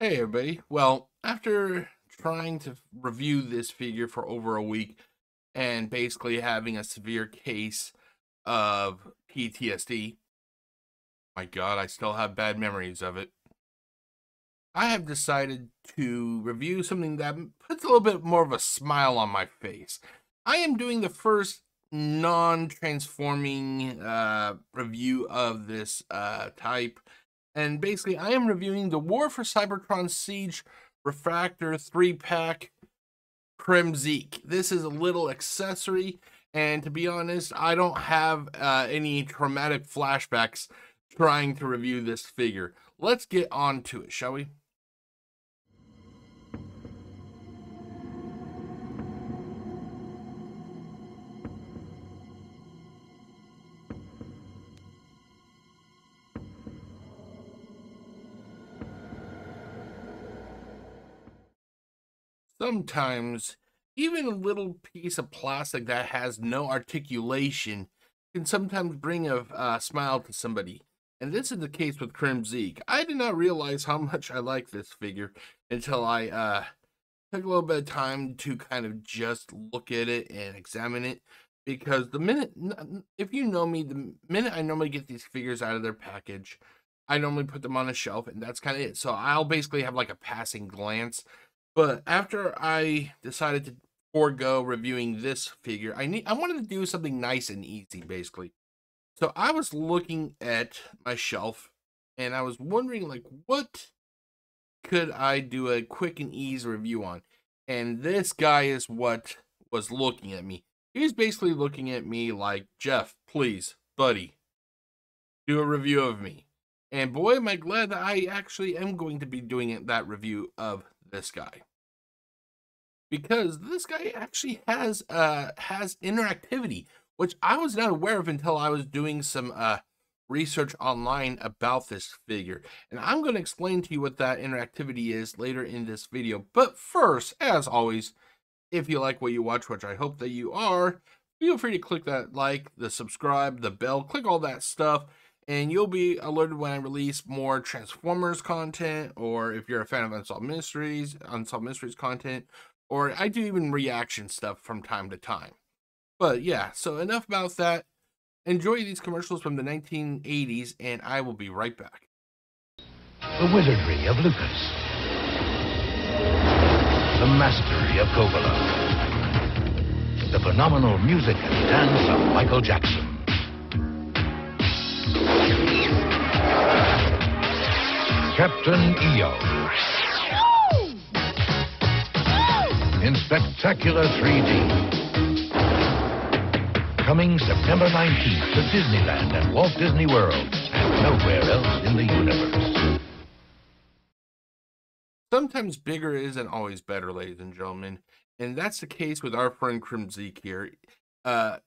Hey everybody. Well, after trying to review this figure for over a week and basically having a severe case of PTSD, my god, I still have bad memories of it. I have decided to review something that puts a little bit more of a smile on my face. I am doing the first non-transforming uh, review of this uh, type and basically, I am reviewing the War for Cybertron Siege Refractor 3-pack Kremzeek. This is a little accessory, and to be honest, I don't have uh, any traumatic flashbacks trying to review this figure. Let's get on to it, shall we? Sometimes, even a little piece of plastic that has no articulation can sometimes bring a smile to somebody. And this is the case with Kremzeek. I did not realize how much I like this figure until I uh, took a little bit of time to kind of just look at it and examine it. Because the minute, if you know me, the minute I normally get these figures out of their package, I normally put them on a shelf and that's kind of it. So I'll basically have like a passing glance but after I decided to forego reviewing this figure, I need I wanted to do something nice and easy, basically. So I was looking at my shelf and I was wondering like what could I do a quick and easy review on? And this guy is what was looking at me. He's basically looking at me like, Jeff, please, buddy, do a review of me. And boy, am I glad that I actually am going to be doing that review of this guy. Because this guy actually has uh has interactivity which i was not aware of until i was doing some uh research online about this figure. And i'm going to explain to you what that interactivity is later in this video. But first as always if you like what you watch which i hope that you are feel free to click that like the subscribe the bell click all that stuff and you'll be alerted when I release more Transformers content, or if you're a fan of Unsolved Mysteries, Unsolved Mysteries content, or I do even reaction stuff from time to time. But yeah, so enough about that. Enjoy these commercials from the 1980s, and I will be right back. The wizardry of Lucas. The mastery of Coppola. The phenomenal music and dance of Michael Jackson. Captain EO. in spectacular 3D. Coming September 19th to Disneyland and Walt Disney World and nowhere else in the universe. Sometimes bigger isn't always better, ladies and gentlemen. And that's the case with our friend Kremzeek here. Uh,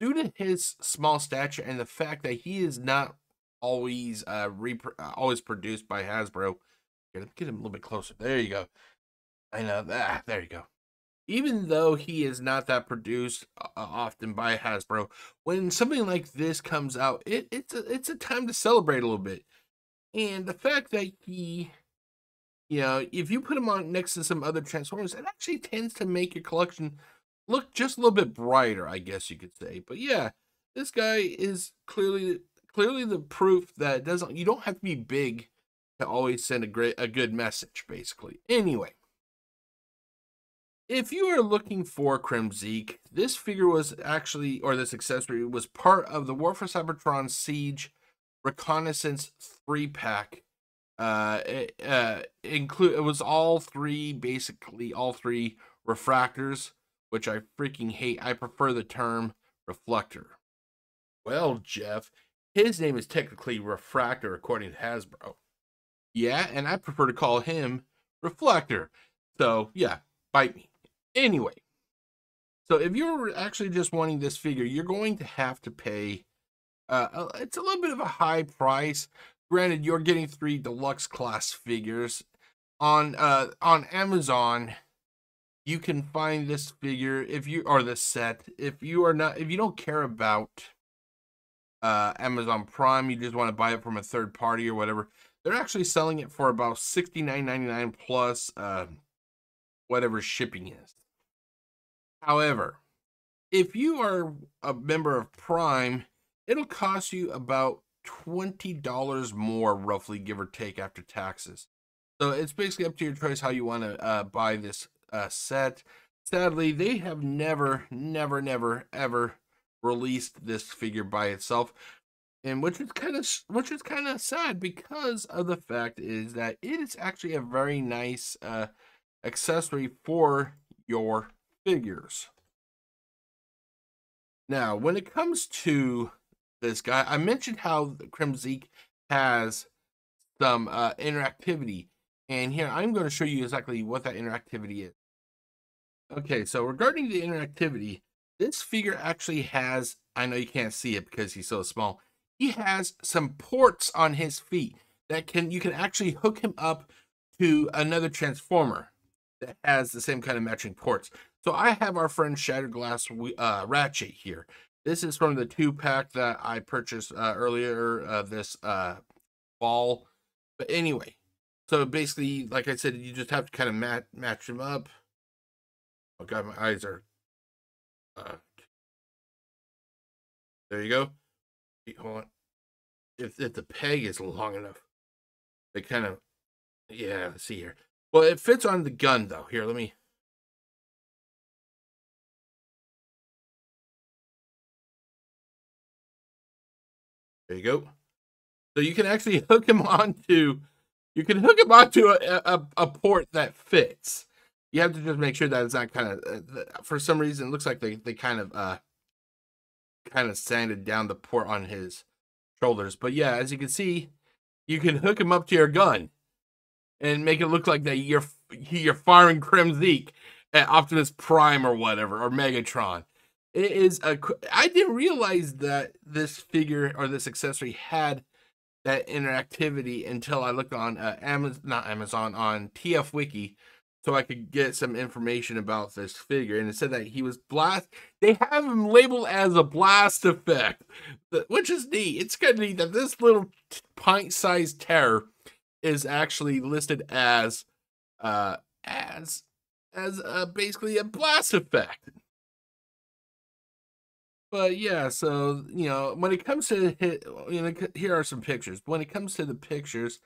due to his small stature and the fact that he is not always uh, uh always produced by Hasbro. Here, get him a little bit closer. There you go. I know that. There you go. Even though he is not that produced uh, often by Hasbro, when something like this comes out, it, it's a it's a time to celebrate a little bit. And the fact that he, you know, if you put him on next to some other Transformers, it actually tends to make your collection look just a little bit brighter, I guess you could say. But yeah, this guy is clearly clearly the proof that doesn't you don't have to be big to always send a great a good message, basically. Anyway. If you are looking for Kremzeek, this figure was actually, or this accessory was part of the War for Cybertron Siege Reconnaissance 3 pack. Uh, it, uh, include it was all three, basically all three refractors, which I freaking hate. I prefer the term reflector. Well, Jeff, his name is technically Refractor according to Hasbro. Yeah, and I prefer to call him Reflector. So, yeah, bite me. Anyway, so if you're actually just wanting this figure, you're going to have to pay. Uh, it's a little bit of a high price. Granted, you're getting three deluxe class figures on uh on Amazon. You can find this figure if you or this set if you are not if you don't care about uh Amazon Prime, you just want to buy it from a third party or whatever. they're actually selling it for about $69.99 plus uh, whatever shipping is. However, if you are a member of Prime, it'll cost you about $20 more, roughly, give or take, after taxes. So it's basically up to your choice how you want to uh, buy this uh, set. Sadly, they have never, never, never, ever released this figure by itself and which is kind of which is kind of sad because of the fact is that it is actually a very nice uh, accessory for your figures. Now, when it comes to this guy, I mentioned how the Kremzeek has some uh, interactivity, and here I'm going to show you exactly what that interactivity is. Okay, so regarding the interactivity, this figure actually has, I know you can't see it because he's so small, he has some ports on his feet that can you can actually hook him up to another transformer that has the same kind of matching ports. So I have our friend Shattered Glass uh, Ratchet here. This is from the two pack that I purchased uh, earlier uh, this uh, fall. But anyway, so basically, like I said, you just have to kind of mat match him up. Oh god, my eyes are. Uh, there you go hold on. If if the peg is long enough, it kind of yeah. Let's see here. Well, it fits on the gun though. Here, let me. There you go. So you can actually hook him onto, you can hook him onto a, a, a port that fits. You have to just make sure that it's not kind of, uh, for some reason, it looks like they, they kind of uh, kind of sanded down the port on his shoulders. But yeah, as you can see, you can hook him up to your gun and make it look like that you're you're firing Kremzeek at Optimus Prime or whatever or Megatron. It is a. I didn't realize that this figure or this accessory had that interactivity until I looked on uh, Amazon, not Amazon, on TF Wiki so I could get some information about this figure. And it said that he was blast. They have him labeled as a blast effect, which is neat. It's kind of neat that this little pint-sized terror is actually listed as uh as as uh, basically a blast effect. But yeah, so you know, when it comes to hit, you know, here are some pictures. When it comes to the pictures,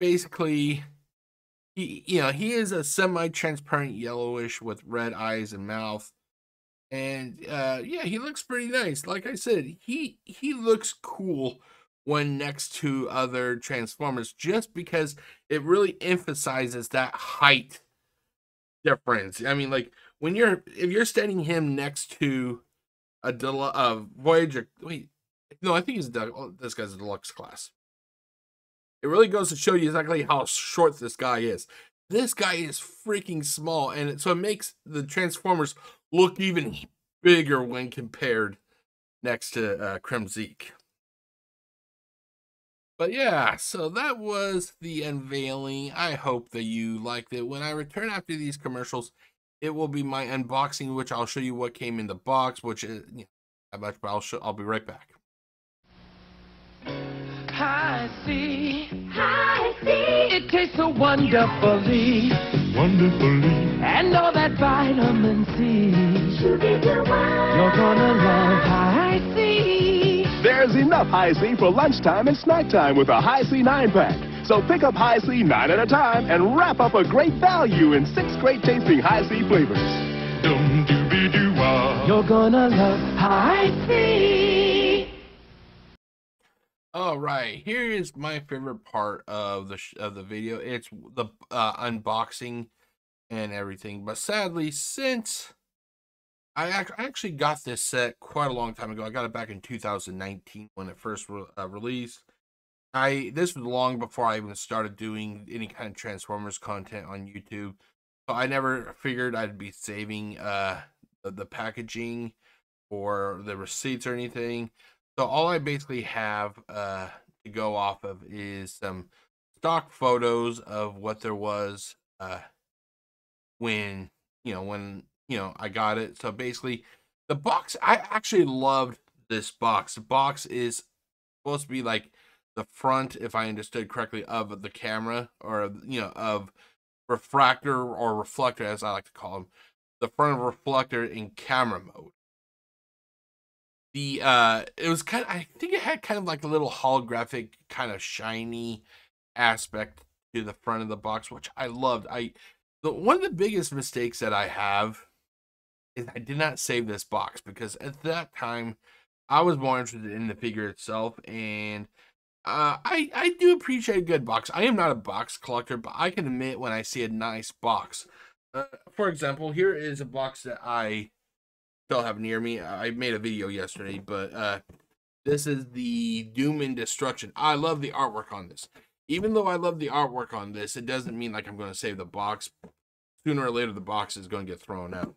basically he you know he is a semi-transparent yellowish with red eyes and mouth and uh yeah he looks pretty nice. Like i said he he looks cool when next to other transformers just because it really emphasizes that height difference. I mean like when you're if you're standing him next to a, Del- a voyager wait no i think he's oh, this guy's a deluxe class it really goes to show you exactly how short this guy is. This guy is freaking small, and it, so it makes the Transformers look even bigger when compared next to uh, Kremzeek. But yeah, so that was the unveiling. I hope that you liked it. When I return after these commercials, it will be my unboxing, which I'll show you what came in the box, which is you know, much, but I'll show, I'll be right back. Hi-C. High C. It tastes so wonderfully. Wonderfully. And all that vitamin C. You're gonna love High C. There's enough Hi-C for lunchtime and snack time with a Hi-C 9-pack. So pick up Hi-C 9 at a time and wrap up a great value in six great tasting Hi-C flavors. Dum dooby doo You're gonna love Hi-C. All right, here is my favorite part of the of the video. It's the uh, unboxing and everything. But sadly, since I, ac I actually got this set quite a long time ago, I got it back in 2019 when it first re uh, released. I this was long before I even started doing any kind of Transformers content on YouTube. So I never figured I'd be saving uh the, the packaging or the receipts or anything. So all I basically have uh, to go off of is some stock photos of what there was uh, when you know when you know I got it. So basically, the box I actually loved this box. The box is supposed to be like the front, if I understood correctly, of the camera or you know of refractor or reflector, as I like to call them, the front of reflector in camera mode. The uh, it was kind. Of, I think it had kind of like a little holographic, kind of shiny aspect to the front of the box, which I loved. I the one of the biggest mistakes that I have is I did not save this box because at that time I was more interested in the figure itself, and uh, I I do appreciate a good box. I am not a box collector, but I can admit when I see a nice box. Uh, for example, here is a box that I still have near me. I made a video yesterday, but uh, this is the Doom and Destruction. I love the artwork on this. Even though I love the artwork on this, it doesn't mean like I'm going to save the box. Sooner or later, the box is going to get thrown out.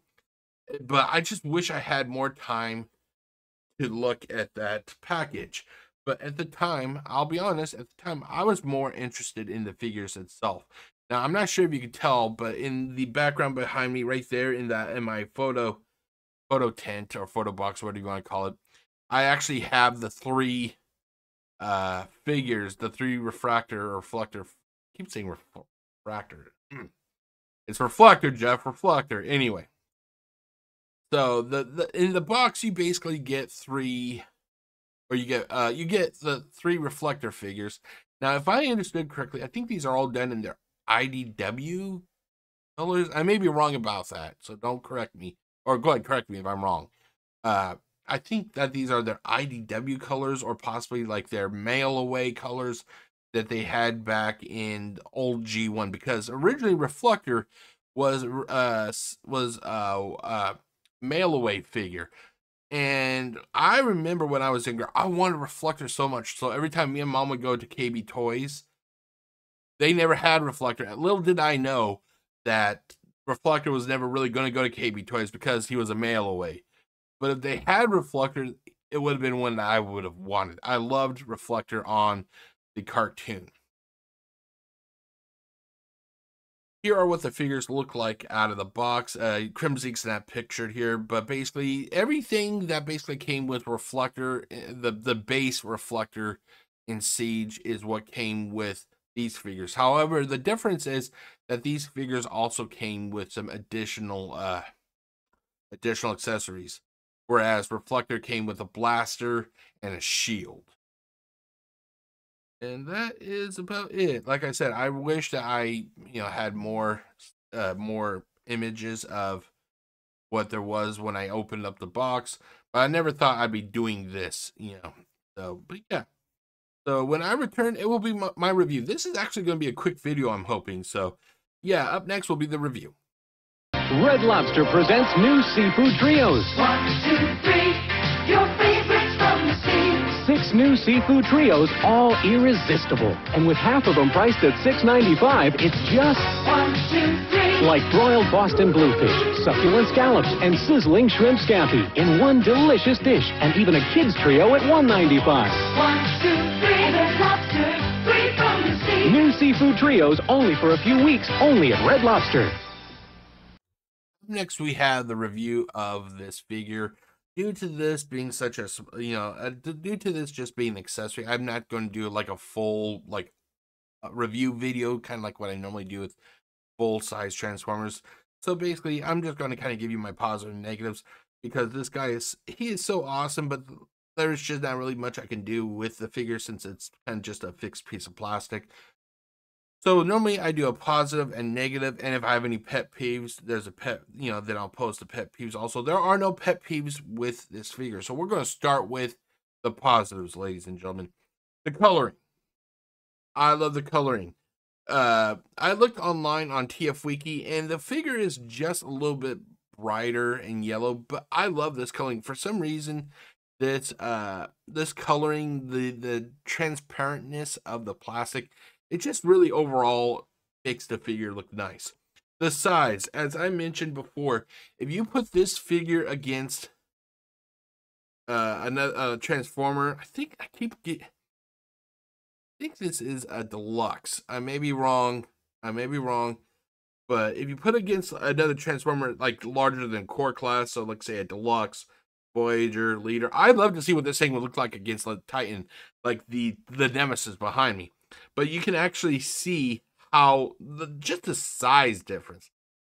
But I just wish I had more time to look at that package. But at the time, I'll be honest, at the time, I was more interested in the figures itself. Now, I'm not sure if you can tell, but in the background behind me, right there in that in my photo photo tent or photo box, whatever you want to call it, I actually have the three uh figures, the three refractor or reflector. I keep saying refractor. Hmm. It's reflector, Jeff, reflector. Anyway. So the, the in the box you basically get three or you get uh you get the three reflector figures. Now, if I understood correctly, I think these are all done in their IDW colors. I may be wrong about that, so don't correct me or go ahead correct me if I'm wrong. Uh, I think that these are their IDW colors or possibly like their mail away colors that they had back in old G1 because originally Reflector was uh was uh uh mail away figure and I remember when I was younger, I wanted Reflector so much. So every time me and mom would go to KB Toys, they never had Reflector. Little did I know that Reflector was never really going to go to KB Toys because he was a mail away. But if they had Reflector, it would have been one that I would have wanted. I loved Reflector on the cartoon. here are what the figures look like out of the box. Uh, Kremzeek's not pictured here, but basically everything that basically came with reflector, eh, the the base reflector in Siege is what came with these figures. However, the difference is that these figures also came with some additional uh, additional accessories, whereas reflector came with a blaster and a shield. And that is about it. Like I said, I wish that I, you know, had more uh more images of what there was when I opened up the box, but I never thought I'd be doing this, you know. So, but yeah. So when I return, it will be my, my review. This is actually going to be a quick video, I'm hoping. So, yeah, up next will be the review. Red Lobster presents new seafood trios. One, two, three, your favorites from the sea. Six new seafood trios, all irresistible. And with half of them priced at $6.95, it's just One, two, three. like broiled Boston bluefish, succulent scallops, and sizzling shrimp scampi in one delicious dish, and even a kids trio at $1.95. One, two, seafood trios only for a few weeks, only at Red Lobster. Next, we have the review of this figure. Due to this being such a, you know, uh, due to this just being an accessory, I'm not going to do like a full like uh, review video, kind of like what I normally do with full size Transformers. So basically, I'm just going to kind of give you my positive and negatives because this guy is he is so awesome, but there's just not really much I can do with the figure since it's kind of just a fixed piece of plastic. So normally I do a positive and negative, and if I have any pet peeves, there's a pet, you know, then I'll post the pet peeves. Also, there are no pet peeves with this figure, so we're going to start with the positives, ladies and gentlemen. The coloring. I love the coloring. Uh, I looked online on TF Wiki, and the figure is just a little bit brighter and yellow, but I love this coloring for some reason. This uh, this coloring, the the transparentness of the plastic it just really overall makes the figure look nice. The size, as I mentioned before, if you put this figure against uh, another uh, Transformer, I think I keep get. I think this is a deluxe. I may be wrong. I may be wrong, but if you put against another Transformer like larger than core class, so like say a deluxe, Voyager, Leader. I'd love to see what this thing would look like against the Titan, like the the Nemesis behind me. But you can actually see how the just the size difference.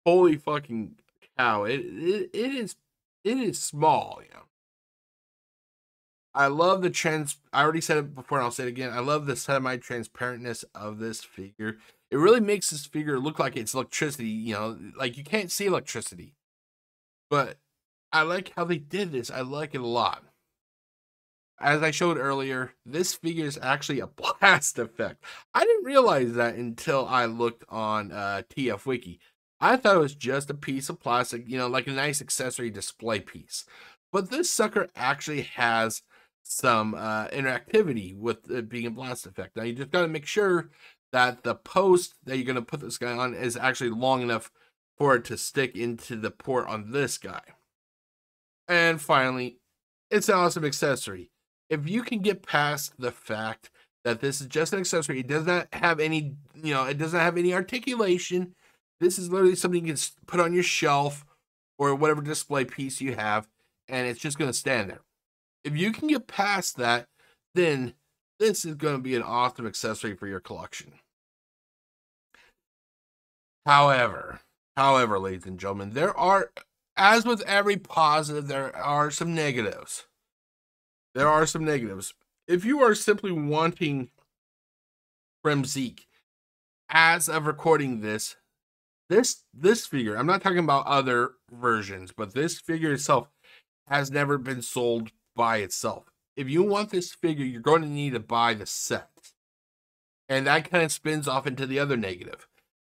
Holy fucking cow! It it, it is it is small, you know. I love the trans. I already said it before, and I'll say it again. I love the semi-transparentness of this figure. It really makes this figure look like it's electricity. You know, like you can't see electricity, but I like how they did this. I like it a lot. As I showed earlier, this figure is actually a blast effect. I didn't realize that until I looked on uh, TF Wiki. I thought it was just a piece of plastic, you know, like a nice accessory display piece. But this sucker actually has some uh, interactivity with it being a blast effect. Now you just got to make sure that the post that you're going to put this guy on is actually long enough for it to stick into the port on this guy. And finally, it's an awesome accessory. If you can get past the fact that this is just an accessory, it does not have any, you know, it doesn't have any articulation. This is literally something you can put on your shelf or whatever display piece you have, and it's just going to stand there. If you can get past that, then this is going to be an awesome accessory for your collection. However, however, ladies and gentlemen, there are, as with every positive, there are some negatives. There are some negatives. If you are simply wanting Kremzeek, as of recording this, this this figure, I'm not talking about other versions, but this figure itself has never been sold by itself. If you want this figure, you're going to need to buy the set. And that kind of spins off into the other negative.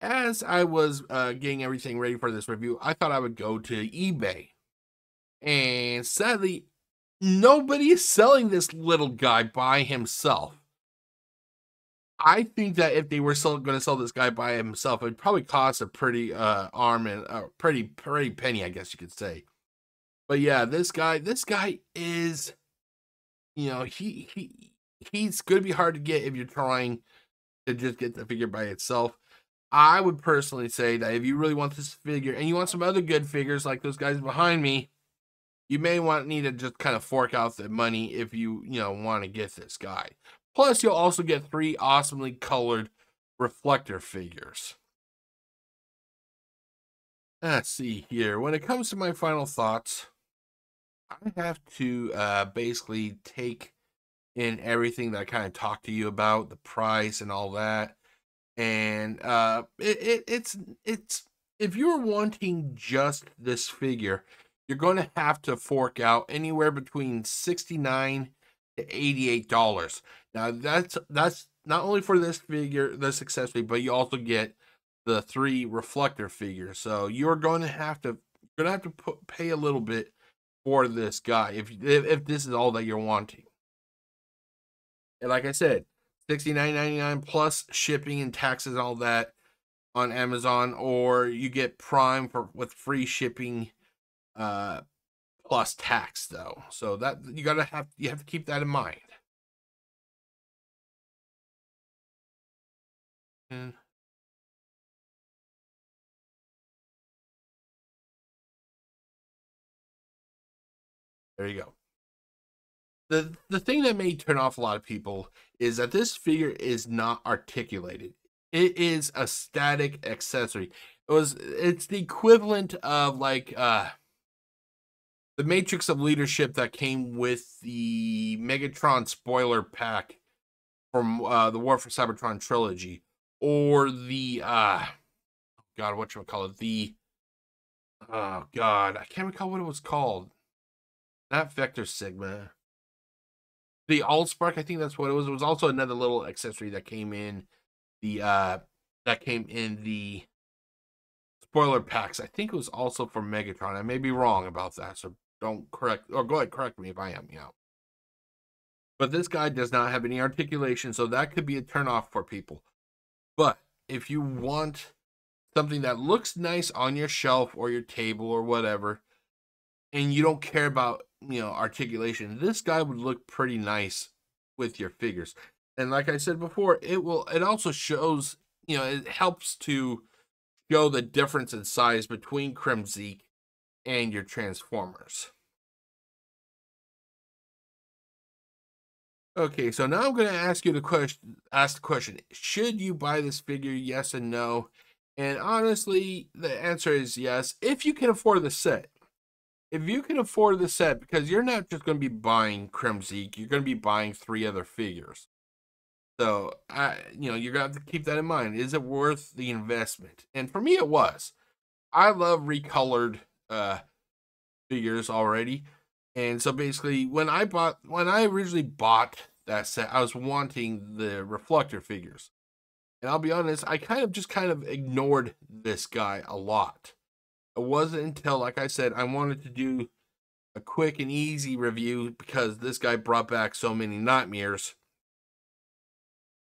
As I was uh, getting everything ready for this review, I thought I would go to eBay. And sadly, nobody is selling this little guy by himself. I think that if they were going to sell this guy by himself, it would probably cost a pretty uh, arm and a uh, pretty pretty penny, I guess you could say. But yeah, this guy, this guy is, you know, he he he's going to be hard to get if you're trying to just get the figure by itself. I would personally say that if you really want this figure and you want some other good figures like those guys behind me, you may want need to just kind of fork out the money if you you know want to get this guy. Plus, you'll also get three awesomely colored reflector figures. Let's see here. When it comes to my final thoughts, I have to uh, basically take in everything that I kind of talked to you about, the price and all that. And uh, it, it it's it's if you're wanting just this figure, you're going to have to fork out anywhere between sixty nine to eighty eight dollars. Now that's that's not only for this figure, this accessory, but you also get the three reflector figures. So you're going to have to you're going to have to put, pay a little bit for this guy if, if if this is all that you're wanting. And like I said, sixty nine ninety nine plus shipping and taxes and all that on Amazon, or you get Prime for with free shipping uh plus tax though. So that you gotta have you have to keep that in mind. And There you go. The the thing that may turn off a lot of people is that this figure is not articulated. It is a static accessory. It was it's the equivalent of like uh the Matrix of Leadership that came with the Megatron spoiler pack from uh the War for Cybertron trilogy or the uh god what I call it the oh god I can't recall what it was called not Vector Sigma. The Allspark, I think that's what it was. It was also another little accessory that came in the uh that came in the spoiler packs. I think it was also for Megatron. I may be wrong about that, so don't correct or go ahead correct me if I am, know. But this guy does not have any articulation, so that could be a turnoff for people. But if you want something that looks nice on your shelf or your table or whatever, and you don't care about you know articulation this guy would look pretty nice with your figures and like i said before it will it also shows you know it helps to show the difference in size between Kremzeek and your transformers. Okay, so now I'm going to ask you the question ask the question, should you buy this figure yes and no? And honestly, the answer is yes if you can afford the set. If you can afford the set because you're not just going to be buying Kremzeek, you're going to be buying three other figures. So, I you know, you're going to have to keep that in mind. Is it worth the investment? And for me it was. I love recolored uh figures already, and so basically, when I bought, when I originally bought that set, I was wanting the reflector figures. And I'll be honest, I kind of just kind of ignored this guy a lot. It wasn't until, like I said, I wanted to do a quick and easy review because this guy brought back so many nightmares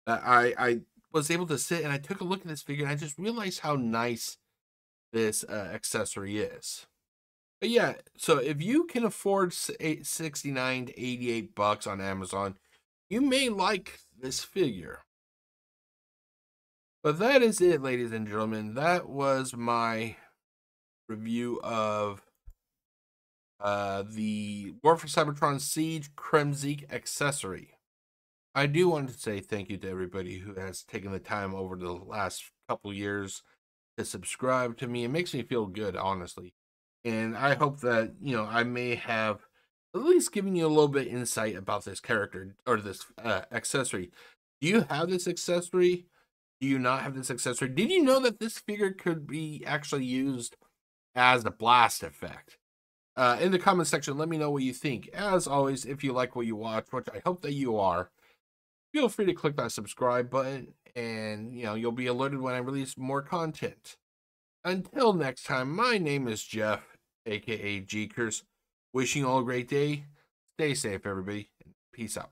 I I was able to sit and I took a look at this figure and I just realized how nice this uh, accessory is. But yeah, so if you can afford 69 to 88 bucks on Amazon, you may like this figure. But that is it, ladies and gentlemen. That was my review of uh, the War for Cybertron Siege Kremzeek accessory. I do want to say thank you to everybody who has taken the time over the last couple years to subscribe to me. It makes me feel good, honestly. And I hope that, you know, I may have at least given you a little bit insight about this character or this uh, accessory. Do you have this accessory? Do you not have this accessory? Did you know that this figure could be actually used as a blast effect? Uh, in the comment section, let me know what you think. As always, if you like what you watch, which I hope that you are, feel free to click that subscribe button and you know you'll be alerted when I release more content. Until next time, my name is Jeff, aka GCurse. Wishing you all a great day. Stay safe, everybody, peace out.